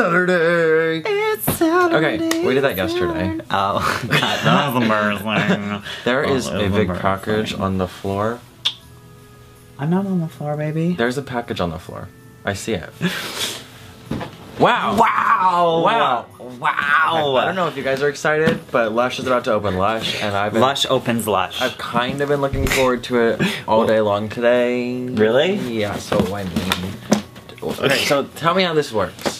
Saturday. It's Saturday. Okay, we did that yesterday. Oh, God, that was embarrassing. There Oh, is a big package on the floor. I'm not on the floor, baby. There's a package on the floor. I see it. Wow. Wow! Wow. Wow! I don't know if you guys are excited, but Lush is about to open Lush, and I've been, Lush opens Lush. I've kind of been looking forward to it all day long today. Really? Yeah. So I mean, okay. So tell me how this works.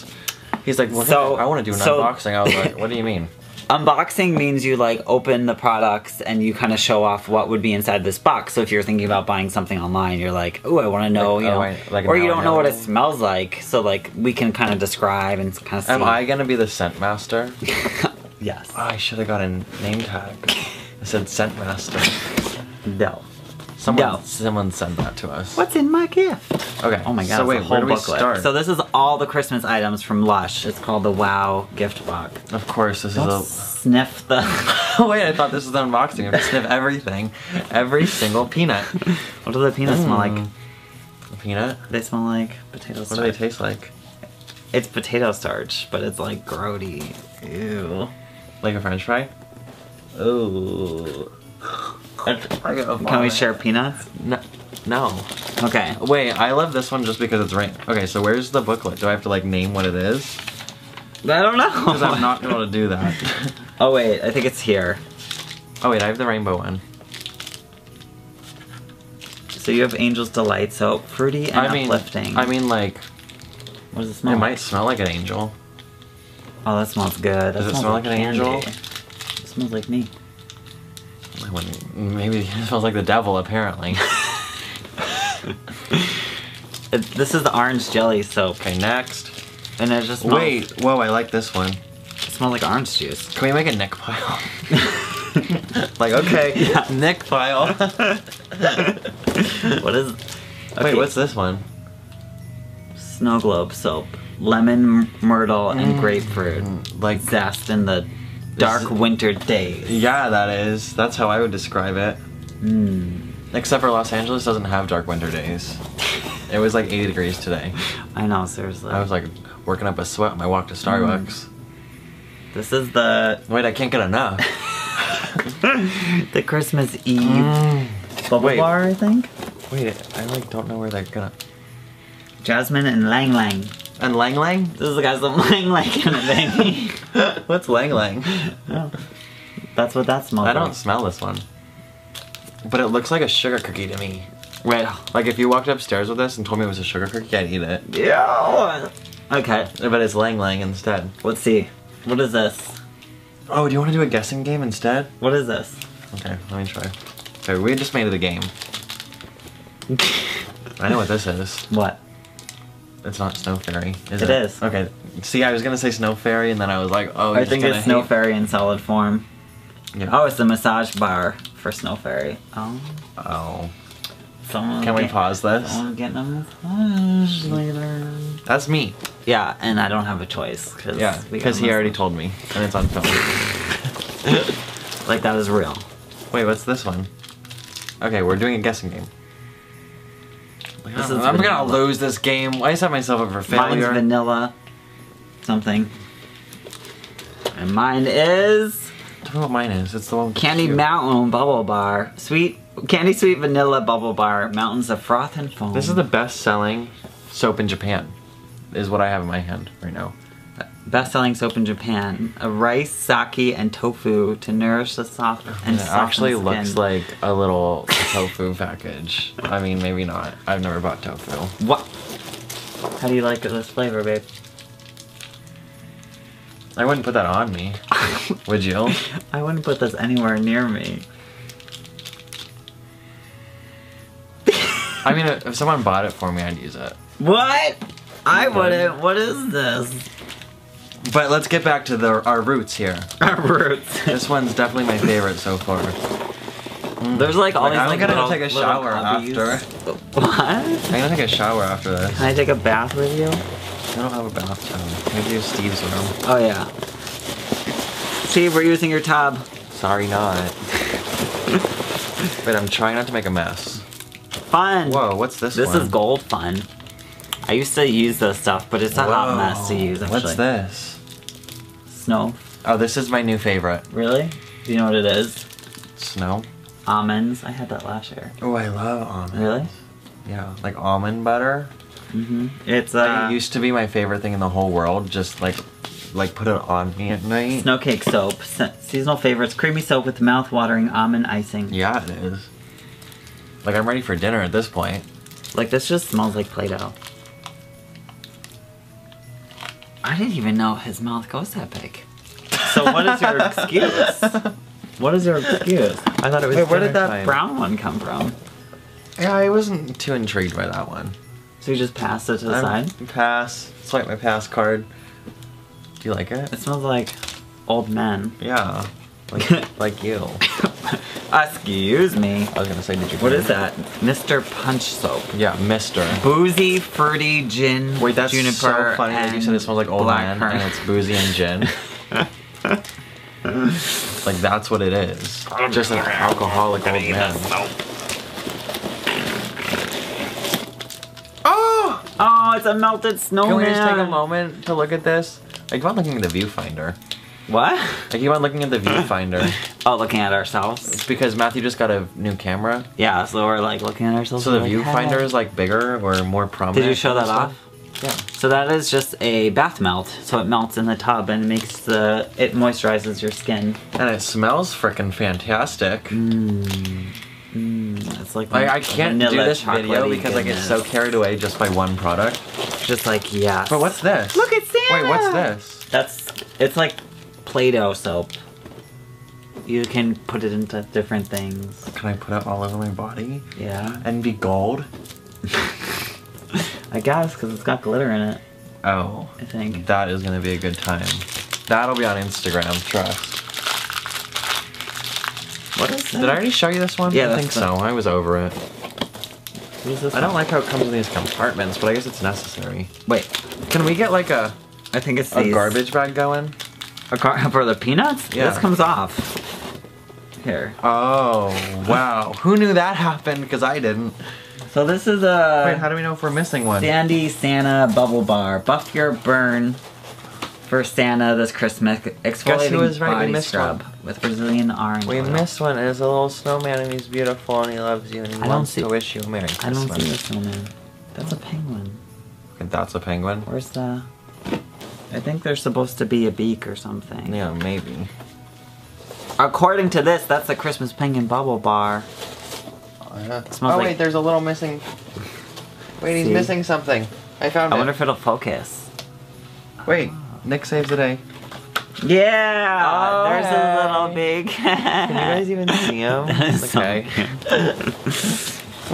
He's like, well, So- I want to do an so- unboxing. I was like, what do you mean? Unboxing means you like open the products and you kind of show off what would be inside this box. So if you're thinking about buying something online, you're like, oh, I want to know, Like, you oh, know, I- like, or you don't know what it smells like. So like we can kind of describe and kind of see. Am I gonna be the scent master? Yes. Oh, I should have got a name tag. I said scent master. No. Someone, No. someone sent that to us. What's in my gift? Okay. Oh my god! So wait, whole where do we start? So this is all the Christmas items from Lush. It's called the Wow gift box. of course, this Don't is sniff the. a. Wait, I thought this was the unboxing. I have to sniff everything, every single peanut. what do the peanuts smell like? Mm. Peanut. They smell like potato What starch. do they taste like? It's potato starch, but it's like grody. Ew. Like a French fry? Ooh. Can Can we share peanuts? No. No. Okay. Wait, I love this one just because it's rain. Okay, so where's the booklet? Do I have to like name what it is? I don't know. Because I'm not going to do that. Oh wait, I think it's here. oh wait, I have the rainbow one. So you have Angel's Delight soap, fruity and I mean, uplifting. I mean, like what does it smell? it like? might smell like an angel. Oh, that smells good. That Does it smells smell like an angel? It smells like me. Wouldn't- Maybe it smells like the devil. Apparently. It, this is the orange jelly soap, okay, next. and it just smells, Wait, whoa, I like this one. it smells like orange juice. Can we make a Nick pile? like, okay, Yeah. Nick pile. what is? Wait, what's this one? snow globe soap? Lemon, myrtle, and mm. grapefruit. Like, Zest in the dark winter days. yeah, that is. That's how I would describe it. Mm, Except for Los Angeles doesn't have dark winter days. It was like 80 degrees today. I know, seriously. I was like working up a sweat on my walk to Starbucks. This is the Wait, I can't get enough. the Christmas Eve bubble Mm. Wait. bar, I think. Wait, I like don't know where they're gonna. Jasmine and Lang Lang. And Lang Lang? This is the guy's Lang Lang in it, baby. What's Lang Lang? Oh. That's what that smells like. I like. don't smell this one. But it looks like a sugar cookie to me. Wait. Like if you walked upstairs with this and told me it was a sugar cookie, I'd eat it. Yeah. Okay, But it's Lang Lang instead. let's see. What is this? Oh, do you want to do a guessing game instead? What is this? Okay, let me try. Okay, we just made it a game. I know what this is. What? It's not Snow Fairy, is It it? is. Okay. See, I was gonna say Snow Fairy, and then I was like, oh, I think it's Snow Fairy in solid form. Yeah. Oh, it's the massage bar for Snow Fairy. Oh, Oh. someone. Can we get- pause this? Someone getting a massage later. That's me. Yeah, and I don't have a choice. Cause Yeah, because he already told me, and it's on film. Like that is real. Wait, what's this one? Okay, we're doing a guessing game. This is I'm gonna lose this game. I set myself up for Mine's failure. vanilla. Something. And mine is I don't know what mine is. It's the one Candy cute- Mountain Bubble Bar. Sweet Candy Sweet Vanilla Bubble Bar. Mountains of froth and foam. This is the best-selling soap in Japan. Is what I have in my hand right now. Best-selling soap in Japan. A rice, sake, and tofu to nourish the soft and it soften actually skin. looks like a little tofu package. I mean, maybe not. I've never bought tofu. What? How do you like this flavor, babe? I wouldn't put that on me. Would you? I wouldn't put this anywhere near me. I mean, if someone bought it for me, I'd use it. What? I wouldn't. What is this? But let's get back to the, our roots here. Our roots. This one's definitely my favorite so far. Mm. There's like all Like, these I'm like gonna little, take a shower after. What? I'm gonna take a shower after this. Can I take a bath with you? I don't have a bathtub. Maybe use Steve's room. Oh yeah. Steve, we're using your tub. Sorry, not. Wait, I'm trying not to make a mess. Fun. Whoa, what's this This one? is gold fun. I used to use this stuff, but it's a hot mess to use. Actually. What's this? Snow. Oh, this is my new favorite. Really? Do you know what it is? Snow. Almonds. I had that last year. Oh, I love almonds. Really? Yeah, like almond butter. Mm-hmm. It's uh, it used to be my favorite thing in the whole world. Just like, like put it on me at night. snow cake soap. Se- seasonal favorites: creamy soap with mouth-watering almond icing. Yeah, it is. Like I'm ready for dinner at this point. Like this just smells like Play-Doh. I didn't even know his mouth goes that big. So what is your excuse? What is your excuse? I thought it was. Wait, where did that time. brown one come from? Yeah, I wasn't too intrigued by that one. So you just passed it to the I'm- side? Pass. Swipe my pass card. Do you like it? It smells like old men. Yeah. Like, like you. Excuse me. I was gonna say, did you? What is that? Mr. Punch Soap. Yeah, Mister. Boozy, fruity, gin, Wait, that's juniper, so funny that you said it smells like old man blackcurrant. and it's boozy and gin. like that's what it is. Just an alcoholic old man. Oh! Oh, it's a melted snowman. Can we just take a moment to look at this? I keep on looking at the viewfinder. What? I keep on looking at the viewfinder. Oh, looking at ourselves. It's because Matthew just got a new camera. Yeah, so we're like looking at ourselves. So the like, viewfinder "Hey." is like bigger or more prominent. Did you show that off? Yeah. So that is just a bath melt. So it melts in the tub and makes the it moisturizes your skin. And it smells freaking fantastic. Mmm. Mmm. It's like Like I can't do this video because I get so carried away just by one product. just like yeah. But what's this? Look at Santa. Wait, what's this? That's it's like Play-Doh soap. You can put it into different things. Can I put it all over my body Yeah. and be gold? I guess because it's got glitter in it. Oh, I think. that is gonna be a good time. That'll be on Instagram. Trust. What is that? Did I already show you this one? Yeah, I think so. I was over it. What is this I don't one? like how it comes in these compartments, but I guess it's necessary. Wait, Can we get like a, I think it's a these. garbage bag going? A car for the peanuts? Yeah. This comes off. Here. Oh, wow. Who knew that happened? Because I didn't. So this is a Wait, how do we know if we're missing one? Sandy Santa bubble bar. Buff your burn for Santa this Christmas. Exfoliating was right? We body missed scrub with Brazilian orange. We oil. missed one, it's a little snowman, and he's beautiful, and he loves you, and he I wants see- to wish you a Merry Christmas. I don't see the snowman. That's a penguin. Okay, That's a penguin? Where's the? I think there's supposed to be a beak or something. Yeah, maybe. According to this, that's a Christmas penguin bubble bar. Uh-huh. Oh, yeah. oh like- wait, there's a little missing. Wait, he's See? missing something. I found I it. wonder if it'll focus. Wait, Nick saves the day. Yeah, Oh, there's hey. a little big. Can you guys even see him? Oh, so okay.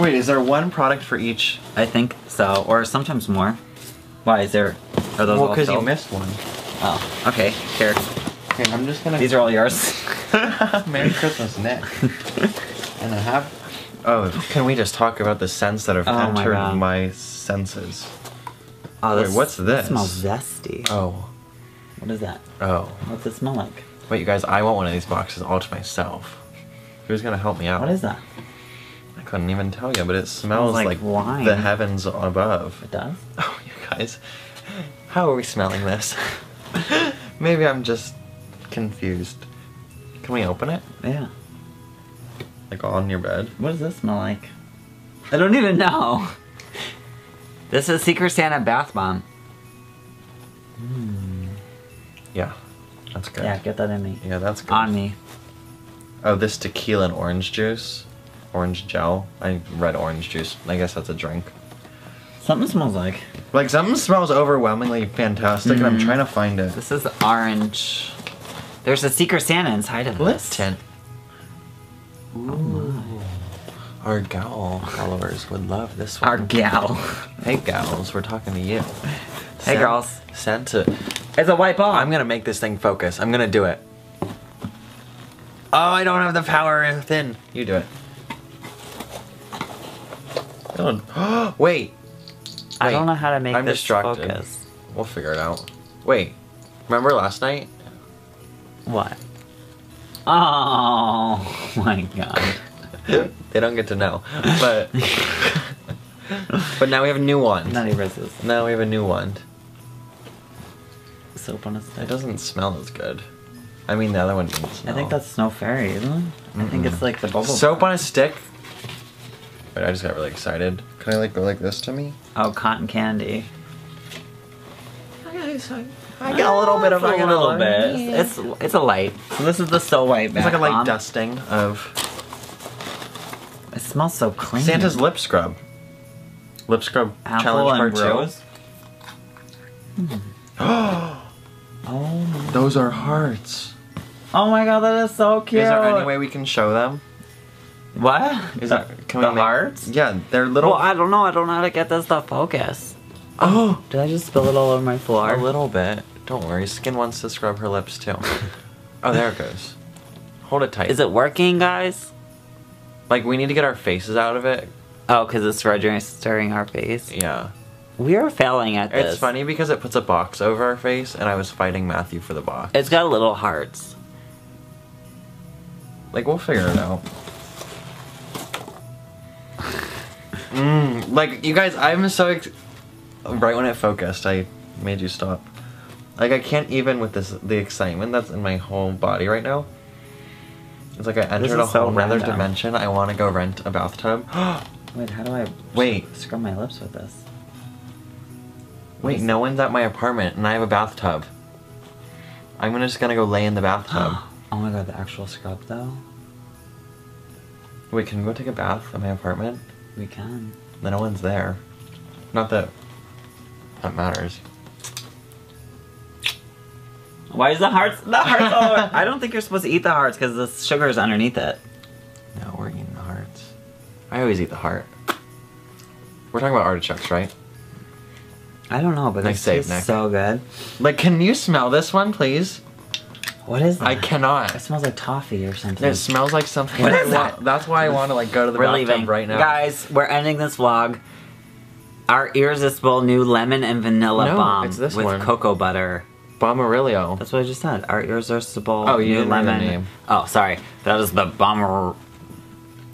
Wait, is there one product for each? I think so, or sometimes more. Why is there? Are those Well, because you missed one. Oh, okay. Here, Okay, I'm just gonna. these are all yours. Merry Christmas, Nick. and I have. Oh, can we just talk about the scents that have Oh entered God. my senses? Oh, Wait, what's this? It smells zesty. Oh, What is that? oh. What's it smell like? Wait, you guys, I want one of these boxes all to myself. Who's gonna help me out? What is that? I couldn't even tell you, but it smells like like, wine. the heavens above. It does. Oh, you guys, how are we smelling this? Maybe I'm just confused. Can we open it? Yeah. Like on your bed? What does this smell like? I don't even know. This is Secret Santa bath bomb. Hmm. Yeah, that's good. Yeah, get that in me. Yeah, that's good. On me. Oh, this tequila and orange juice, orange gel. I read orange juice. I guess that's a drink. Something smells like. Like something smells overwhelmingly fantastic, and I'm Mhm. trying to find it. This is orange. There's a Secret Santa inside of Lip this. Tent. Ooh. Our gal followers would love this one. Our gal. Hey gals, we're talking to you. Hey, girls. Santa. It's a white ball. I'm gonna make this thing focus. I'm gonna do it. Oh, I don't have the power within. You do it. Don't. Wait. I don't know how to make I'm this distracted. focus. We'll figure it out. Wait. Remember last night? What? Oh my god. they don't get to know. But But now we have a new one. Nutty Rizzes. Now we have a new one. Soap on a stick. It doesn't smell as good. I mean, the other one didn't smell. I think that's Snow Fairy, isn't it? I think it's mm-hmm. like the bubble. soap on a stick. Wait, I just got really excited. Can I like go like this to me? Oh, cotton candy. I get a little ah, bit of It's a little vanilla. bit. Yeah. It's it's a light. So this is the So White. It's like a light bomb. dusting of It smells so clean. Santa's lip scrub. Lip scrub Apple challenge and part rose. two. Hmm. Oh my. Those are hearts. Oh my god, that is so cute. Is there any way we can show them? What? Is the, that can the we make- hearts? Yeah, they're little. Well, I don't know. I don't know how to get this to focus. oh, Did I just spill it all over my floor? a little bit. Don't worry, Skin wants to scrub her lips too. oh, there it goes. Hold it tight. Is it working, guys? like we need to get our faces out of it? Oh, because it's registering our face. Yeah. We are failing at this. It's funny because it puts a box over our face, and I was fighting Matthew for the box. It's got little hearts. Like we'll figure it out. Mm, like you guys, I'm so right when it focused, I made you stop. Like I can't even with this the excitement that's in my whole body right now. It's like I entered a so whole random. dimension. I want to go rent a bathtub. Wait, how do I Wait. scrub my lips with this? Wait, no one's at my apartment, and I have a bathtub. I'm gonna just gonna go lay in the bathtub. oh my god, the actual scrub though? Wait, can we go take a bath at my apartment? We can. Then no one's there. Not that that matters. Why is the hearts? The hearts. I don't think you're supposed to eat the hearts because the sugar is underneath it. No, we're eating the hearts. I always eat the heart. We're talking about artichokes, right? I don't know, but Nice this save, Nick. so good. Like, can you smell this one, please? What is that? I cannot. It smells like toffee or something. It smells like something. What is that? That's why I want to like go to the We're bathtub leaving right now. guys. We're ending this vlog. Our irresistible new lemon and vanilla No, bomb it's this with one. cocoa butter. Bomarillo. That's what I just said. Our irresistible Oh, you new didn't read the lemon. name. Oh, sorry. That is the bomber.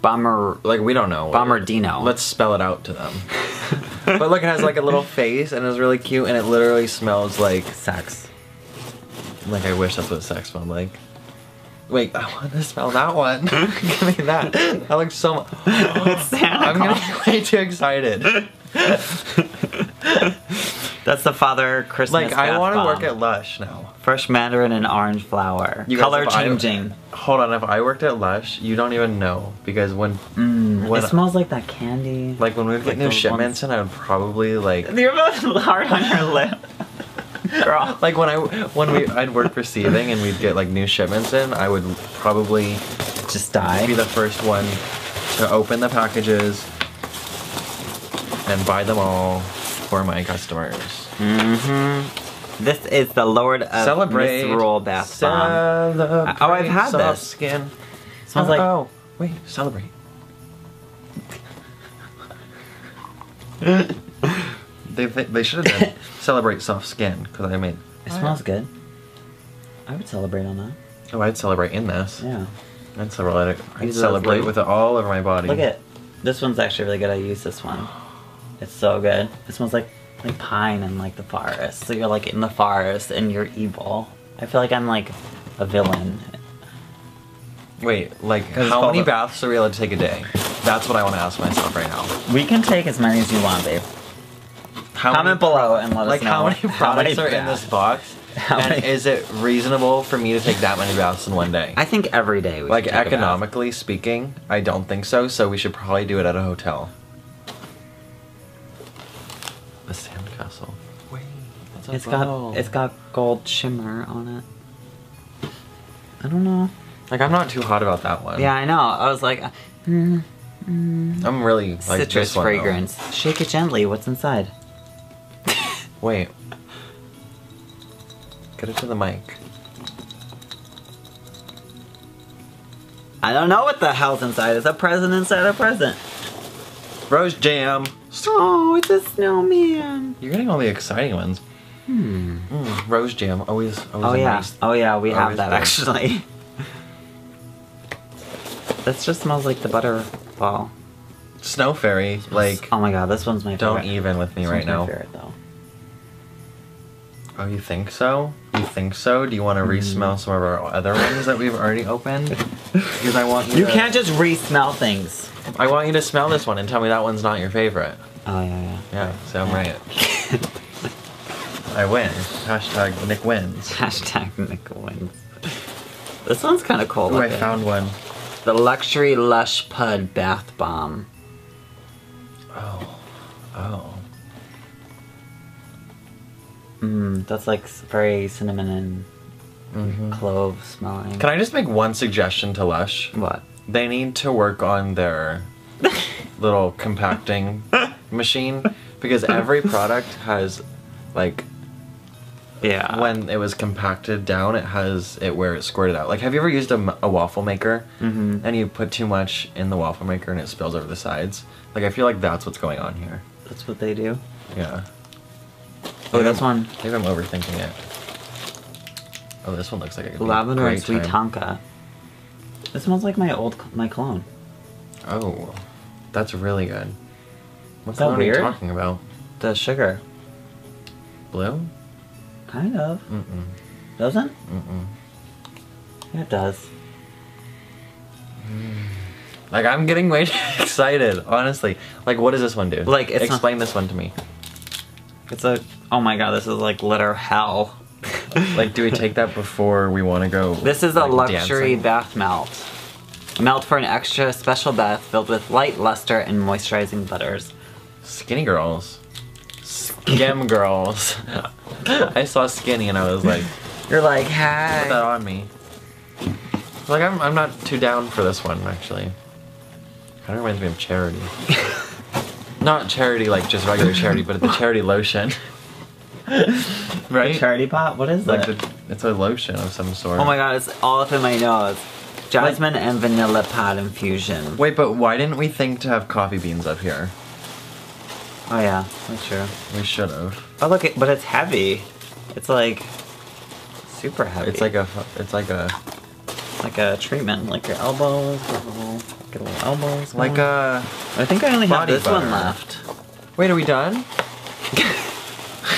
Bomber. Like we don't know. Bombardino. Let's spell it out to them. but look, it has like a little face and it's really cute, and it literally smells like sex. Like I wish that's what sex smelled like. Wait, I want to smell that one. Give me that. That looks so. much. I'm gonna get way too excited. That's the father Christmas. Like I want to work at Lush now. fresh mandarin and orange flower. You guys, Color I- changing. Hold on, if I worked at Lush, you don't even know because when Mm, When- it smells like that candy. like when we would get Like new shipments in, I would probably like You're both hard on your lip, girl. like when I when we I'd work receiving and we'd get like new shipments in, I would probably Just die. be the first one to open the packages and buy them all for my customers. Mm-hmm. This is the Lord of Celebrate. Misrule Bath Bomb. Oh, I've had soft this. Skin. Smells like oh wait, celebrate. they they, they should have done celebrate soft skin because I mean It oh, smells good. I would celebrate on that. Oh, I'd celebrate in this. Yeah. I'd celebrate. I'd Use it as celebrate lube. with it all over my body. Look at this one's actually really good. I use this one. It's so good. It smells like like pine and like the forest. So you're like in the forest and you're evil. I feel like I'm like a villain. Wait, like it's how called many a- baths are we allowed to take a day? That's what I want to ask myself right now. We can take as many as you want, babe. How Comment many, below and let like us know how many how many products are in this box? How and many- is it reasonable for me to take that many baths in one day? I think every day we like should take a bath. economically speaking, I don't think so. So we should probably do it at a hotel. The sandcastle. Wait, that's a It's bottle. got it's got gold shimmer on it. I don't know. like I'm not too hot about that one. Yeah, I know. I was like, mm, I'm really like citrus this one, though. fragrance. Shake it gently. What's inside? Wait. Get it to the mic. I don't know what the hell's inside. It's a present inside a present. Rose jam. Oh, it's a snowman. You're getting all the exciting ones. Hmm. Mm, rose jam. Always, always Oh yeah. nice. Oh yeah. We have that good. actually. this just smells like the butter butterball. Snow Fairy, like, oh my god, this one's my favorite. don't even with me This right now. favorite, though. Oh, you think so? You think so? Do you want to Mm. re-smell some of our other ones that we've already opened? Because I want you. You to, can't just re-smell things. I want you to smell this one and tell me that one's not your favorite. Oh yeah, yeah. Yeah, so I'm right. I win. Hashtag Nick wins. Hashtag Nick wins. This one's kind of cool. Ooh, I found one. the luxury Lush Pud bath bomb. Oh. Oh. Mmm, that's like very cinnamon and Mhm. clove smelling. Can I just make one suggestion to Lush? What? They need to work on their little compacting machine because every product has like Yeah. when it was compacted down it has it where it squirted out like have you ever used a waffle maker Mhm. and you put too much in the waffle maker and it spills over the sides like i feel like that's what's going on here That's what they do. yeah Oh, this one. I think i'm overthinking it oh this one looks like a Lavender and sweet time. tonka. This smells like my old my cologne. oh that's really good what's that you're weird? talking about The sugar. blue Kind of. mm-mm Doesn't? mm-mm Yeah, it does. like i'm getting way too excited honestly like what does this one do Like, explain this one to me It's a. Oh my god, this is like litter hell. Like, do we take that before we want to go? This is a like, luxury dancing? bath melt. Melt for an extra special bath filled with light luster and moisturizing butters. Skinny girls. Skim girls. I saw skinny and I was like, You're like, put that on me. Like, I'm, I'm not too down for this one, actually. Kind of reminds me of charity. not charity, like just regular charity, but the charity lotion. right? Charity pot? What is like it? the, it's a lotion of some sort. Oh my god, it's all up in my nose. Jasmine and vanilla pot infusion. Wait, but why didn't we think to have coffee beans up here? Oh yeah, that's true. We should have. Oh look, it, but it's heavy. It's like super heavy. It's like a, it's like a, like a treatment, like your elbows, get a little, get a little elbows. like a. I think I only have this one left. Wait, are we done?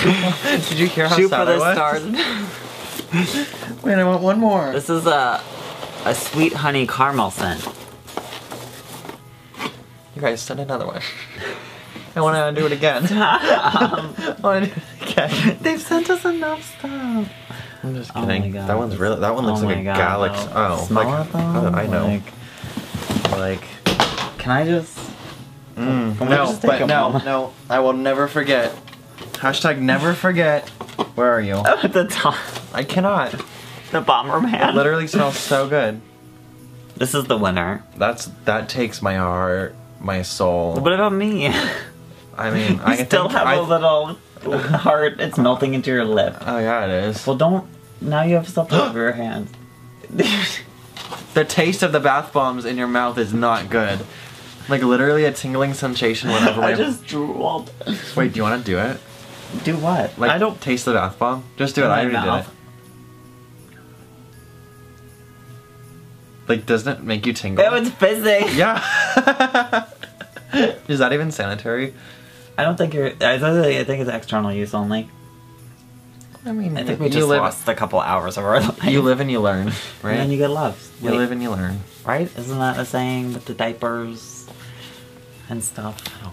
Did you hear how Shoot sad for I was? stars. Wait, I want one more. this is a a sweet honey caramel scent. You guys send another one. I want to do it again. I want to do it again. They've sent us enough stuff. I'm just Oh my kidding. God. that one's really. That one looks Oh like a God, galaxy. Oh, Smell like it. I know? Like, Like, can I just? mm, Can no, just but no, moment? no. I will never forget. Hashtag never forget. Where are you? At the top, I cannot. the bomber It man. literally smells so good. This is the winner. That's that takes my heart, my soul. What about me? I mean, You I still have I- a little heart. It's melting into your lip. Oh yeah, it is. Well, don't. Now you have stuff over your hands. The taste of the bath bombs in your mouth is not good. Like literally a tingling sensation whenever I just drooled. Wait, do you want to do it? Do what? Like I don't. taste the bath bomb. Just do it. I already did mouth. it. Like, doesn't it make you tingle? It was fizzing. yeah. is that even sanitary? I don't think you're. I think it's external use only. I mean, I think we just live. lost a couple hours of our life. You live and you learn, right? And then you get loved. You Wait, live and you learn. right? Isn't that a saying with the diapers and stuff? Oh,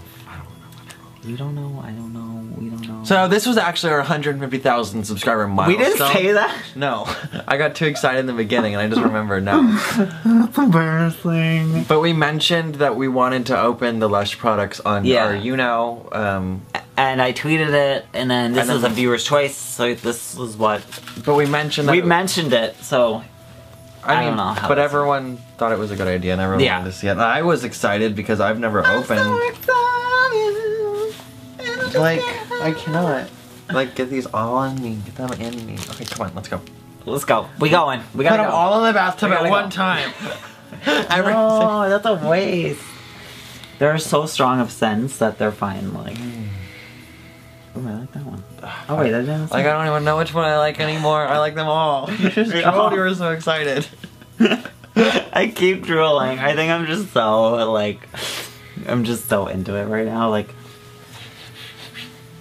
You don't know. I don't know. We don't know. So this was actually our 150,000 subscriber milestone. we didn't say that. No, I got too excited in the beginning, and I just remember now. That's embarrassing. But we mentioned that we wanted to open the Lush products on Yeah. our YouNow. Um, And I tweeted it, and then this And is a viewer's choice. So this was what but we mentioned that we mentioned it. So I, I mean, don't know how but everyone thought it was a good idea, and everyone Yeah. wanted to see it. And I was excited because I've never opened. like I cannot. Like get these all in me. Get them in me. Okay, come on, let's go. let's go. We going. We gotta them go. all in the bathtub at one go. time. No, that's a waste. They're so strong of scents that they're fine. Like, mm. ooh, I like that one. Oh wait, I didn't. Like I don't even know which one I like anymore. I like them all. You just told you were so excited. I keep drooling. I think I'm just so like I'm just so into it right now. Like,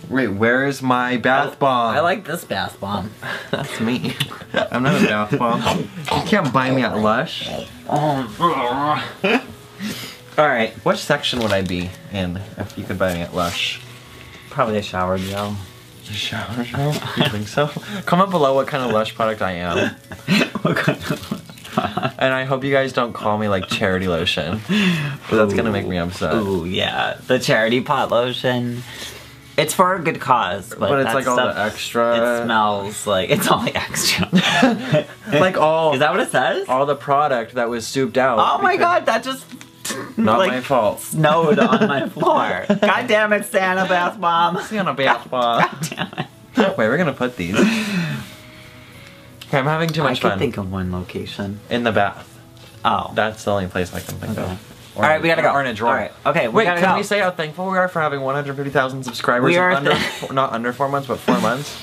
Wait, where's my bath bomb? I like this bath bomb. That's me. I'm not a bath bomb. You can't buy me at Lush. Um, All right, What section would I be in if you could buy me at Lush? probably a shower gel. Shower gel? You think so? Comment below what kind of Lush product I am. what kind of? And I hope you guys don't call me like charity lotion. Because that's gonna make me upset. Ooh, yeah, the charity pot lotion. It's for a good cause, but, But it's like all the extra. It smells like it's all the extra. like all Is that what it says? all the product that was souped out. Oh my god, that just Not like, my fault. snowed on my floor. God damn it, Santa bath bomb. Santa bath bomb. God damn it. Wait, we're gonna put these. Okay, I'm having too I much I fun. think of one location. In the bath. Oh. That's the only place I can think Okay. of. All right, we gotta go. Or in a drawer. All right, okay. Wait, can go. we say how thankful we are for having 150,000 subscribers We are under, four- not under four months, but four months?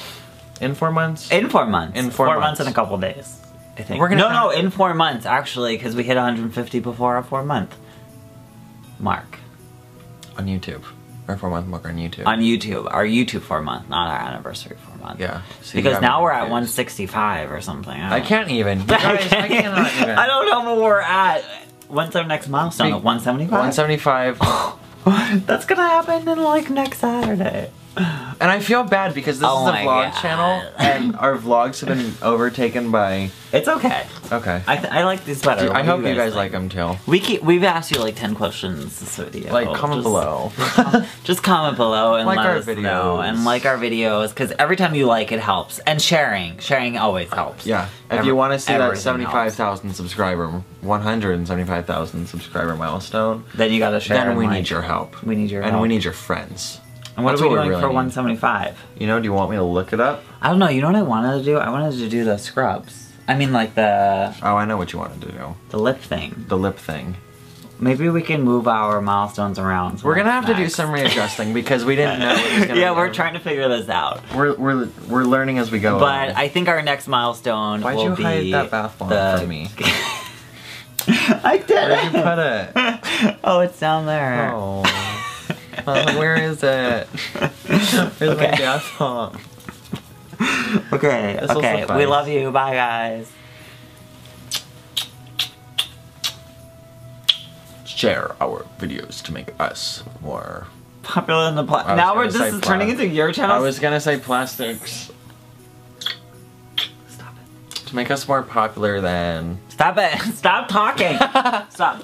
In four months? in four months? In four months. months. and a couple days. I think. We're gonna no, no, in four months actually, because we hit 150 before our four month mark on YouTube. Our four month mark on YouTube. on YouTube. Our YouTube four month, not our anniversary four month. yeah. Because now we're at 165 or something. I don't- can't even. Guys, I cannot even. I don't know where we're at. When's our next milestone? Big- At 175? 175. That's gonna happen in like next Saturday. And I feel bad because this Oh is a vlog God. channel, and our vlogs have been overtaken by. It's okay. Okay. I, th- I like these better. I What do hope you guys like think? them too. We keep, we've asked you like 10 questions this video. Like, comment Just- below. Just comment below and Like let our us know. And like our videos, because every time you like, it helps. And sharing. Sharing always helps. Yeah. If Every- you want to see that 75,000 subscriber, 175,000 subscriber milestone, Then you gotta share. then we like, need your help. We need your and help. we need your friends. And what That's are we what we doing really for need. 175? You know, do you want me to look it up? I don't know. You know what I wanted to do? I wanted to do the scrubs. I mean, like the Oh, I know what you wanted to do. the lip thing. The lip thing. Maybe we can move our milestones around. We're gonna have to do next? some readjusting because we didn't know it was gonna yeah, be- we're trying to figure this out. We're, we're, we're learning as we go. But. I think our next milestone Why'd will you be hide that bath bomb the... from me? I did Where'd you put it? oh, it's down there. Oh. Uh, where is it? Where's Okay. my bath bomb? Okay, This will okay. We love you. Bye, guys. Share our videos to make us more. Popular in the pla- Now we're just turning into your channel. I was gonna say plastics Stop it. to make us more popular than. Stop it. Stop talking. Stop.